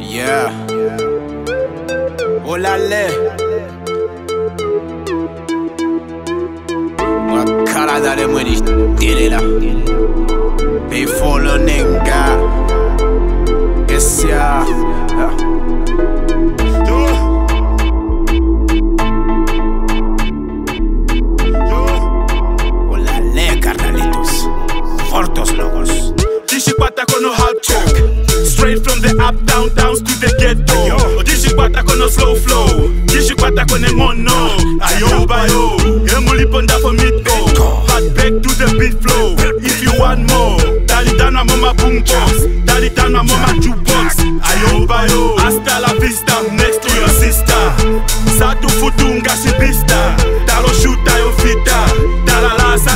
Yeah. Oh Olale Mwa kala dale mweni dele la. Up, down, downs to the ghetto. Dishikwata kono slow flow. Dishikwata kono mono. Ayo bayo Emulipo ndafo mitko But back to the beat flow. If you want more Dali dana mama boombox Dali dana mama jukebox. Ayo bayo Hasta la vista next to your sister. Satu futunga sibista Dalo shuta yo fita. Dala lasa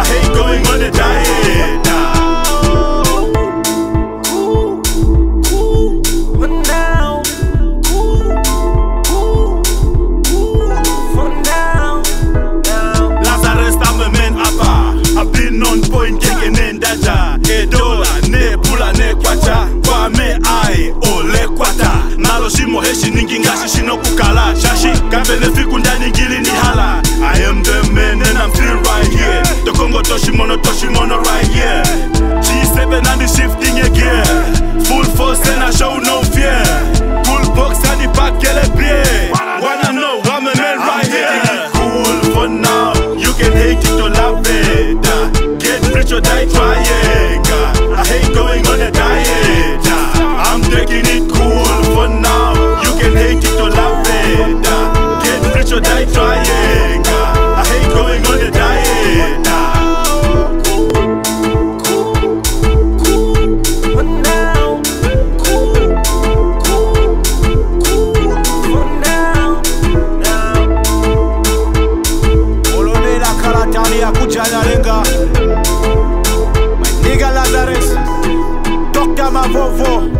I hate going on a diet Fiku ndani ngili ni hala I am the man and I'm still right here. The Congo Toshimono Toshimono right here. G7 and the shifting again. Full force and I show no fear. Full box and the back a beer. Wanna know I'm a man right here. Cool for now. You can hate it or love it. Get rich or die trying. I hate going on a diet kalatani ya My nigga Lasarus. Dr. Mavovo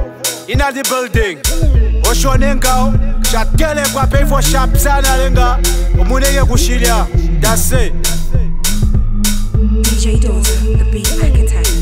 Inna the building. Oh, Oshonenga Shatele oh. eh, kwa pay for sharp sana lenga Omunenge oh, eh, kushilya That's it. DJ Dozza, the beat architect.